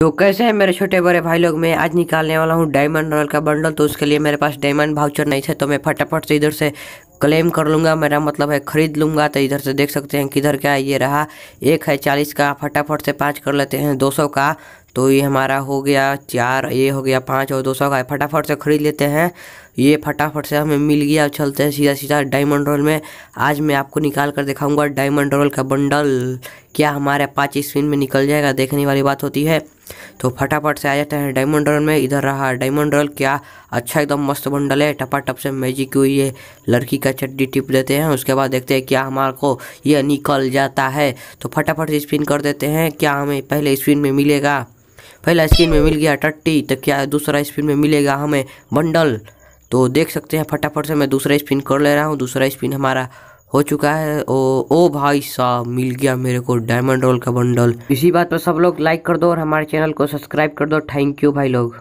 तो कैसे है मेरे छोटे बड़े भाई लोग? मैं आज निकालने वाला हूँ डायमंड रॉयल का बंडल तो उसके लिए मेरे पास डायमंड भाउचर नहीं थे तो मैं फटाफट से इधर से क्लेम कर लूँगा, मेरा मतलब है ख़रीद लूँगा। तो इधर से देख सकते हैं किधर क्या ये रहा। एक है चालीस का, फटाफट से पाँच कर लेते हैं, दो सौ का। तो ये हमारा हो गया चार, ये हो गया पाँच और दो सौ का। फटाफट से ख़रीद लेते हैं। ये फटाफट से हमें मिल गया चलते हैं सीधा सीधा डायमंड रोल में। आज मैं आपको निकाल कर दिखाऊँगा डायमंड रोल का बंडल। क्या हमारे पाँच स्पिन में निकल जाएगा, देखने वाली बात होती है। तो फटाफट से आ जाते हैं। डायमंड रोल में इधर रहा। डायमंड रोल क्या अच्छा एकदम मस्त बंडल है। टपाटप से मैजिक हुई है। लड़की का चड्डी टिप देते हैं। उसके बाद देखते हैं क्या हमारे को ये निकल जाता है। तो फटाफट से स्पिन कर देते हैं। क्या हमें पहले स्पिन में मिलेगा? पहला स्पिन में मिल गया टट्टी। तो क्या दूसरा स्पिन में मिलेगा हमें बंडल? तो देख सकते हैं। फटाफट से मैं दूसरा स्पिन कर ले रहा हूँ। दूसरा स्पिन हमारा हो चुका है ओ ओ भाई साहब, मिल गया मेरे को डायमंड रोल का बंडल इसी बात पर सब लोग लाइक कर दो और हमारे चैनल को सब्सक्राइब कर दो। थैंक यू भाई लोग।